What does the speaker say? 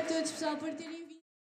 A todos, pessoal, por terem